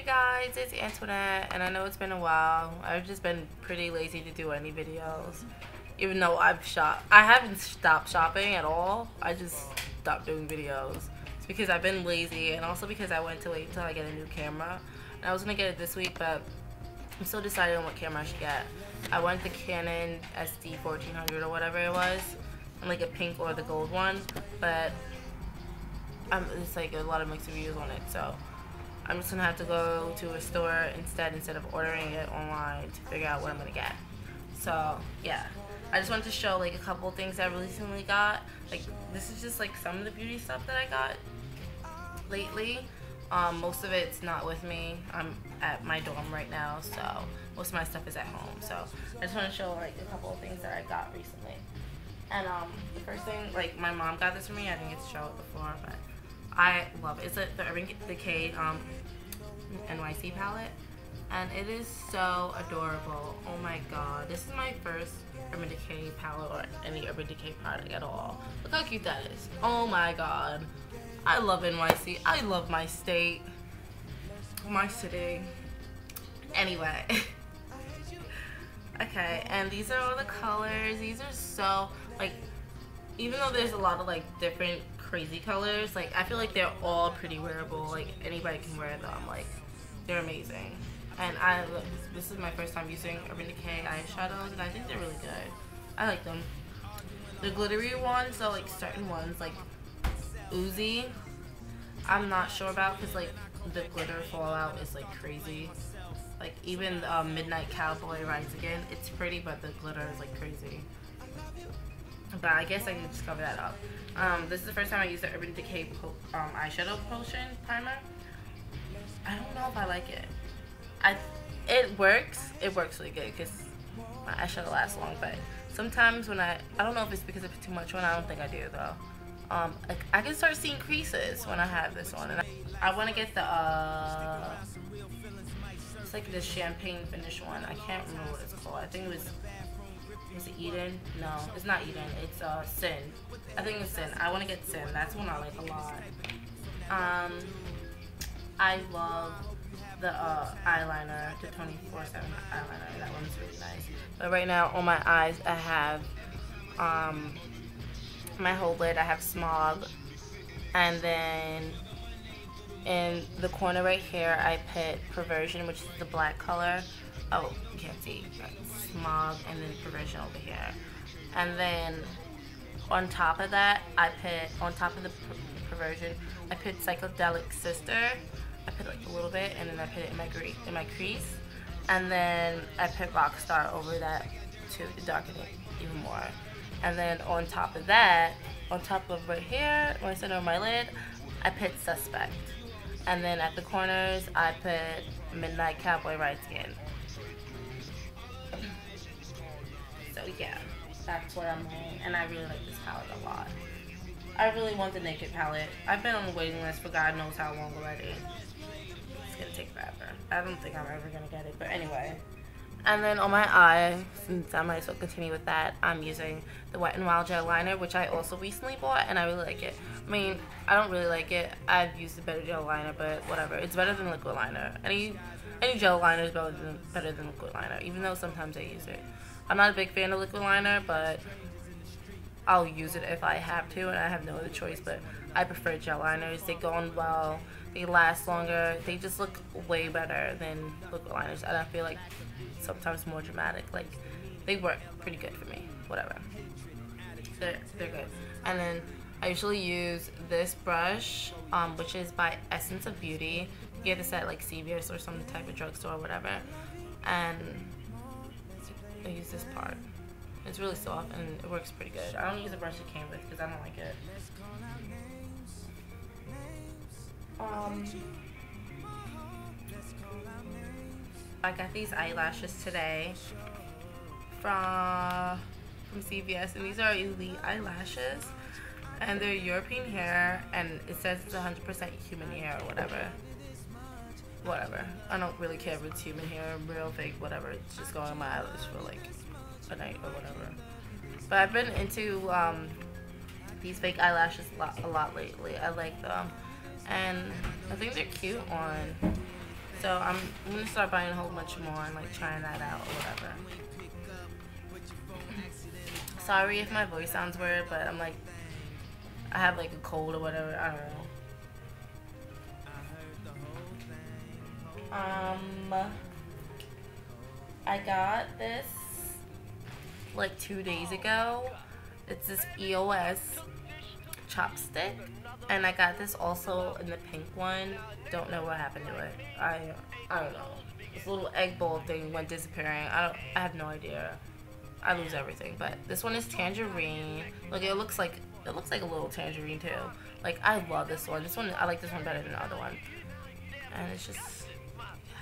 you guys, it's Antoinette, and I know it's been a while. I've just been pretty lazy to do any videos. Even though I've shop, I haven't stopped shopping at all. I just stopped doing videos. It's because I've been lazy, and also because I went to wait until I get a new camera. And I was gonna get it this week, but I'm still deciding on what camera I should get. I went the Canon SD 1400 or whatever it was, and like a pink or the gold one, but um, it's like a lot of mixed reviews on it, so I'm just gonna have to go to a store instead instead of ordering it online to figure out what I'm gonna get. So yeah, I just wanted to show like a couple things I recently got. Like this is just like some of the beauty stuff that I got lately. Um, most of it's not with me. I'm at my dorm right now, so most of my stuff is at home. So I just want to show like a couple of things that I got recently. And um, the first thing, like my mom got this for me. I didn't get to show it before, but I love it. It's a, the Urban Decay um, NYC palette. And it is so adorable. Oh my god. This is my first Urban Decay palette or any Urban Decay product at all. Look how cute that is. Oh my god. I love NYC. I love my state. My city. Anyway. okay, and these are all the colors. These are so, like, even though there's a lot of, like, different crazy colors. Like I feel like they're all pretty wearable. Like anybody can wear them. Like they're amazing. And I this is my first time using Urban Decay eyeshadows, and I think they're really good. I like them. The glittery ones, so like certain ones like Uzi, I'm not sure about because like the glitter fallout is like crazy. Like even um, Midnight Cowboy Rides Again, it's pretty, but the glitter is like crazy. But I guess I can just cover that up. Um, this is the first time I used the Urban Decay um, eyeshadow potion primer. I don't know if I like it. I it works. It works really good because my eyeshadow lasts long. But sometimes when I I don't know if it's because of too much one. I don't think I do though. Um, I, I can start seeing creases when I have this on, and I, I want to get the uh, it's like the champagne finish one. I can't remember what it's called. I think it was is it Eden? No, it's not Eden. It's uh Sin. I think it's Sin. I want to get Sin. That's one I like a lot. Um, I love the uh, eyeliner, the 24/7 eyeliner. That one's really nice. But right now on my eyes, I have um my whole lid. I have smog, and then in the corner right here, I put perversion, which is the black color. Oh, you can't see smog, and then perversion over here. And then on top of that, I put, on top of the per perversion, I put Psychedelic Sister. I put like a little bit, and then I put it in my, in my crease. And then I put Rockstar over that to darken it even more. And then on top of that, on top of right here, on the center of my lid, I put Suspect. And then at the corners, I put Midnight Cowboy Rides Again. Yeah, that's what I'm wearing. And I really like this palette a lot. I really want the Naked palette. I've been on the waiting list for God knows how long already. It's gonna take forever. I don't think I'm ever gonna get it, but anyway. And then on my eye, since I might as well continue with that, I'm using the Wet n Wild gel liner, which I also recently bought, and I really like it. I mean, I don't really like it. I've used the better gel liner, but whatever. It's better than liquid liner. Any any gel liner is better than better than liquid liner, even though sometimes I use it. I'm not a big fan of liquid liner, but I'll use it if I have to, and I have no other choice. But I prefer gel liners. They go on well. They last longer. They just look way better than liquid liners. And I feel like sometimes more dramatic. Like they work pretty good for me. Whatever. They're they're good. And then I usually use this brush, um, which is by Essence of Beauty. You get this at like CVS or some type of drugstore or whatever. And I use this part. It's really soft and it works pretty good. I don't use the brush it came with because I don't like it. Um, I got these eyelashes today from from CVS and these are elite eyelashes and they're European hair and it says it's 100% human hair or whatever whatever. I don't really care if it's human hair, real, fake, whatever. It's just going on my eyelids for like a night or whatever. But I've been into um, these fake eyelashes a lot, a lot lately. I like them. And I think they're cute on So I'm, I'm gonna start buying a whole bunch more and like trying that out or whatever. Sorry if my voice sounds weird, but I'm like, I have like a cold or whatever. I don't know. Um, I got this like two days ago. It's this EOS chapstick, and I got this also in the pink one. Don't know what happened to it. I I don't know. This little egg bowl thing went disappearing. I don't. I have no idea. I lose everything. But this one is tangerine. Look, it looks like it looks like a little tangerine too. Like I love this one. This one I like this one better than the other one. And it's just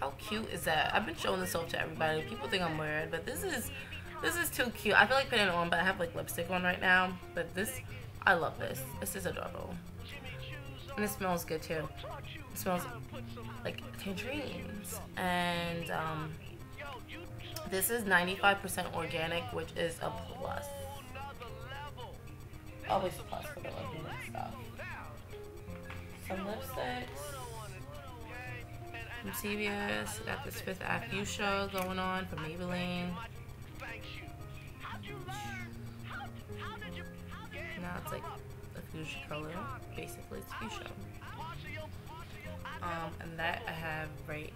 how cute is that? I've been showing this off to everybody. People think I'm weird, but this is this is too cute. I feel like putting it on, but I have like lipstick on right now. But this, I love this. This is adorable. And it smells good too. It smells like tangerines. And um, this is 95% organic, which is a plus. Always a plus for the organic stuff. From CVS. Got this Fifth Ave show going on from Maybelline. Now it's like a fuchsia color. Basically, it's fuchsia. Um, and that I have right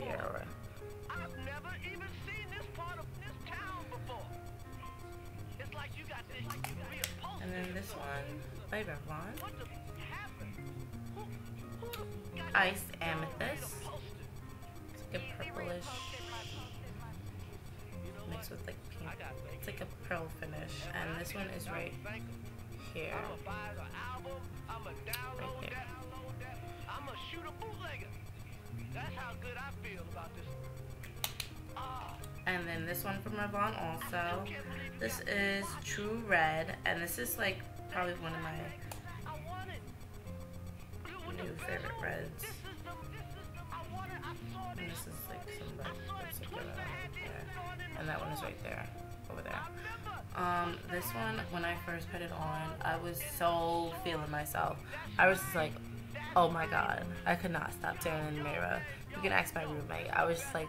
here. And then this one by Revlon. Iced Amethyst. It's like a purplish mixed with like pink. It's like a pearl finish. And this one is right here. Right here. And then this one from Revlon also. This is True Red, and this is like probably one of my favorite reds. And this is like some like there. And that one is right there, over there. Um, this one, when I first put it on, I was so feeling myself. I was just like, oh my god, I could not stop staring in the mirror. You can ask my roommate. I was just like,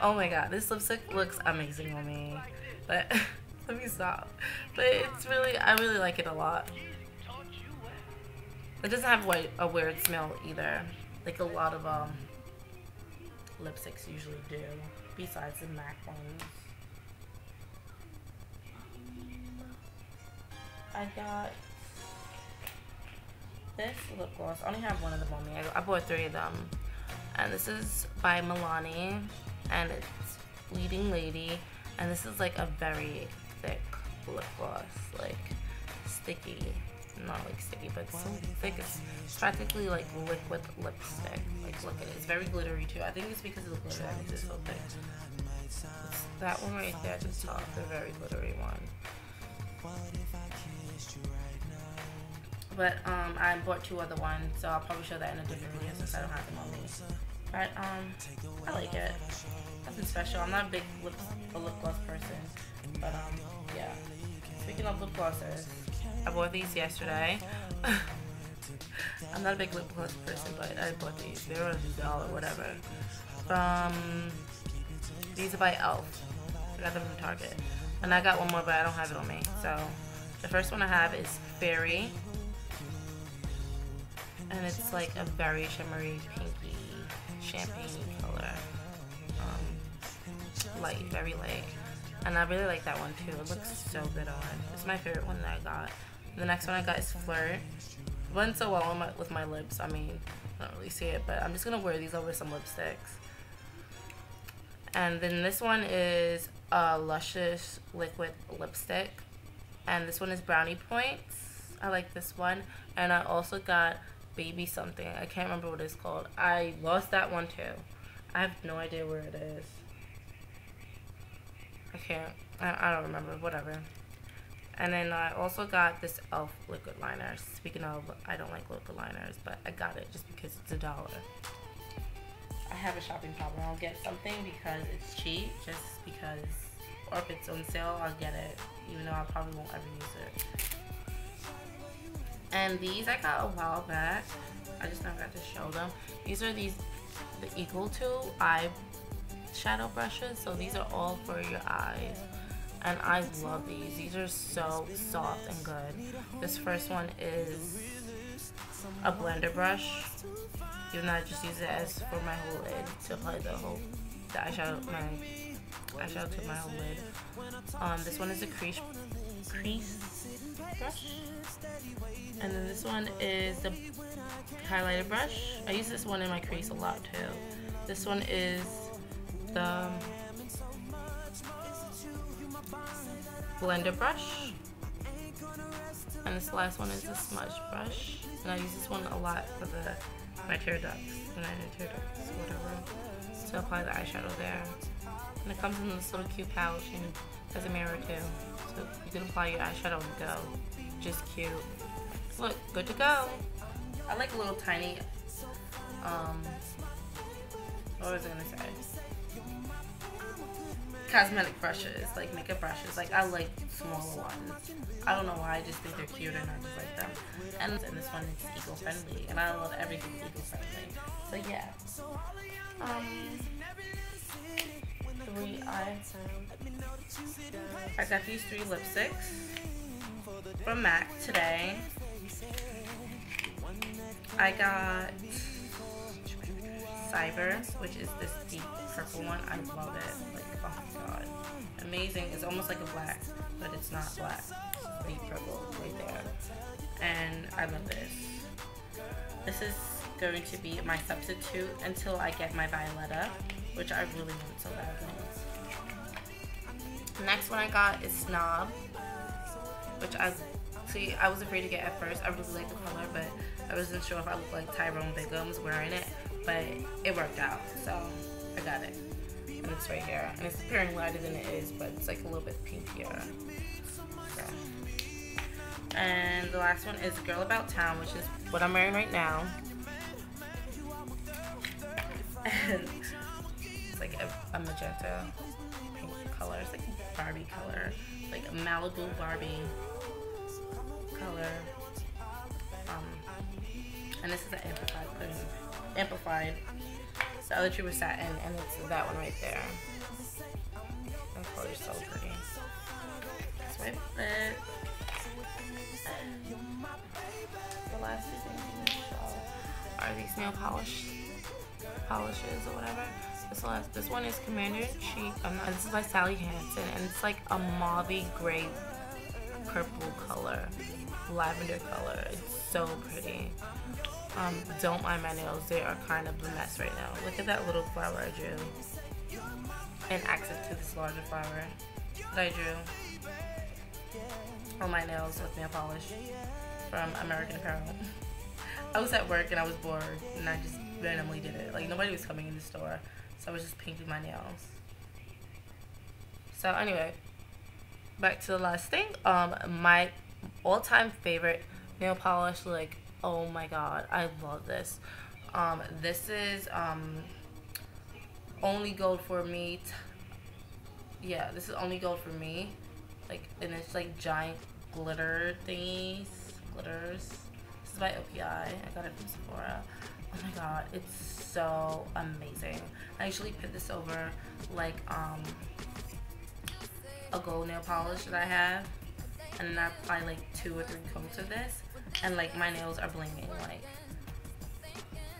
oh my god, this lipstick looks amazing on me. But let me stop. But it's really, I really like it a lot. It doesn't have like a weird smell either, like a lot of um lipsticks usually do, besides the MAC ones. I got this lip gloss. I only have one of them on me. I, I bought three of them. And this is by Milani. And it's Leading Lady. And this is like a very thick lip gloss. Like sticky. Not like sticky, but so thick. It's, practically like liquid lipstick. Like look at it. It's very glittery too. I think it's because of the glitter that makes it so thick. It's that one right there at the top. The very glittery one. But um, I bought two other ones, so I'll probably show that in a different video since I don't have them on me. But um, I like it. Nothing special. I'm not a big lip, a lip gloss person, but um, yeah. Speaking of lip glosses, I bought these yesterday. I'm not a big lip gloss person, but I bought these. They were a dollar, whatever. These are by Elf. I got them from Target, and I got one more, but I don't have it on me. So the first one I have is Fairy and it's like a very shimmery pinky champagne color um, light very light and I really like that one too it looks so good on it's my favorite one that I got the next one I got is Flirt went so well my, with my lips I mean I don't really see it but I'm just gonna wear these over some lipsticks and then this one is a luscious liquid lipstick and this one is brownie points I like this one and I also got baby something. I can't remember what it's called. I lost that one too. I have no idea where it is. I can't. I, I don't remember. Whatever. And then I also got this e.l.f. liquid liner. Speaking of, I don't like liquid liners, but I got it just because it's a dollar. I have a shopping problem. I'll get something because it's cheap, just because, or if it's on sale, I'll get it, even though I probably won't ever use it. And these I got a while back. I just never got to show them. These are these the Eco Tool eye shadow brushes. So these are all for your eyes. And I love these. These are so soft and good. This first one is a blender brush. Even though I just use it as for my whole lid to apply the whole the eyeshadow my eyeshadow to my whole lid. Um, this one is a crease crease brush. And then this one is the highlighter brush. I use this one in my crease a lot too. This one is the blender brush. And this last one is the smudge brush. And I use this one a lot for the my tear ducts, when I do tear ducts, whatever, to apply the eyeshadow there. And it comes in this little cute pouch and has a mirror too. So you can apply your eyeshadow and go. Just cute. Look, good to go. I like a little tiny, um, what was I gonna say? Cosmetic brushes, like makeup brushes. Like I like smaller ones. I don't know why, I just think they're cute and I just like them. And, and this one is eco-friendly, and I love everything eco-friendly. So yeah. Um, three I I got these three lipsticks from MAC today. I got Cyber, which is this deep purple one. I love it. Like. Amazing. It's almost like a black, but it's not black. It's deep purple right there. And I love this. This is going to be my substitute until I get my Violetta, which I really want so badly. Next one I got is Snob, which I see I was afraid to get at first. I really like the color, but I wasn't sure if I looked like Tyrone Biggums wearing it, but it worked out, so I got it. It's right here. And it's appearing lighter than it is, but it's like a little bit pinkier. So. And the last one is Girl About Town, which is what I'm wearing right now. And it's like a, a magenta pink color. It's like Barbie color. Like a Malibu Barbie color. Um, and this is the amplified pudding. Amplified. The other two were satin, and it's that one right there. The color is so pretty. That's my. The last two things I'm gonna show are these nail polish polishes or whatever. This one, this one is Commander in Chief. Um, this is by Sally Hansen, and it's like a mauvey gray purple color, lavender color. It's so pretty. Um, don't mind my nails; they are kind of a mess right now. Look at that little flower I drew, and access to this larger flower that I drew on my nails with nail polish from American Apparel. I was at work and I was bored, and I just randomly did it. Like nobody was coming in the store, so I was just painting my nails. So anyway, back to the last thing. Um, my all-time favorite nail polish. Like, oh my god, I love this. Um, this is um only gold for me. yeah, this is only gold for me. Like, and it's like giant glitter thingies, glitters. This is by OPI. I got it from Sephora. Oh my god, it's so amazing. I usually put this over like um a gold nail polish that I have. And then I apply like two or three coats of this. And like my nails are blinging, like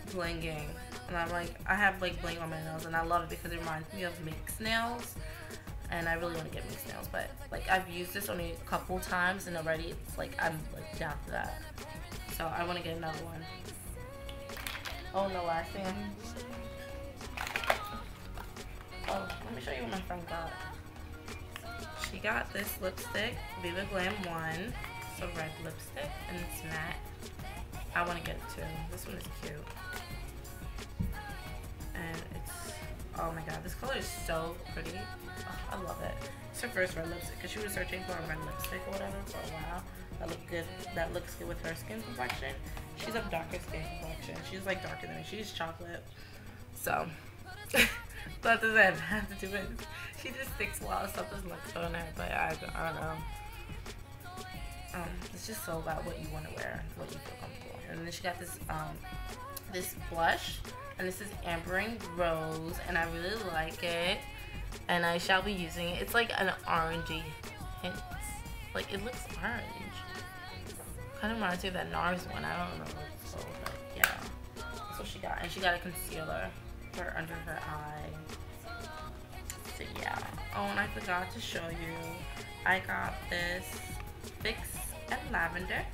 blinging. And I'm like, I have like bling on my nails and I love it because it reminds me of Minx nails. And I really want to get Minx nails, but like I've used this only a couple times and already it's like I'm like down for that. So I want to get another one. Oh, and the last thing. Oh, let me show you what my friend got. She got this lipstick, Viva Glam 1. It's a red lipstick, and it's matte. I want to get it too. This one is cute. And it's, oh my god, this color is so pretty. Oh, I love it. It's her first red lipstick, because she was searching for a red lipstick or whatever for a while. That look good. That looks good with her skin complexion. She's a darker skin complexion. She's like darker than me. She's chocolate. So that doesn't have to do it. She just sticks a lot of stuff doesn't look so on her, but I, I don't know. um, it's just so about what you want to wear, what you feel comfortable. And then she got this um, this blush, and this is Ambering Rose, and I really like it. And I shall be using it. It's like an orangey hint. Like it looks orange. Kind of reminds me of that NARS one. I don't know it's but yeah. That's what she got. And she got a concealer for under her eye. So yeah. Oh, and I forgot to show you. I got this Fix and Lavender.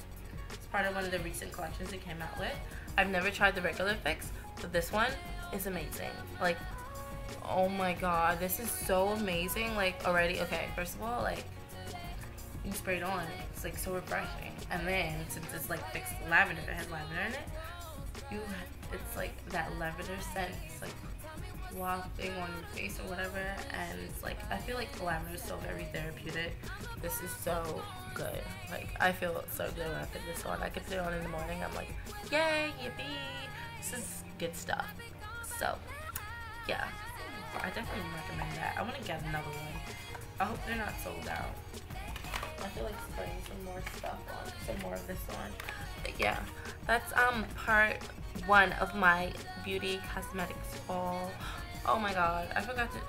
It's part of one of the recent collections it came out with. I've never tried the regular Fix, but this one is amazing. Like, oh my god, this is so amazing. Like, already, okay, first of all, like, you spray it on, it's like so refreshing. And then, since it's like Fix Lavender, it has lavender in it, you, it's like that lavender scent. It's like wafting on your face or whatever and it's like I feel like lavender is so very therapeutic. This is so good. Like I feel so good when I put this on. I can put it on in the morning I'm like yay yippee. This is good stuff. So yeah. I definitely recommend that. I want to get another one. I hope they're not sold out I feel like spraying some more stuff on some more of this on but yeah that's um part one of my beauty cosmetics haul Oh my god, I forgot to...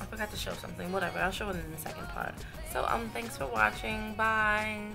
I forgot to show something. Whatever, I'll show it in the second part. So, um, thanks for watching. Bye.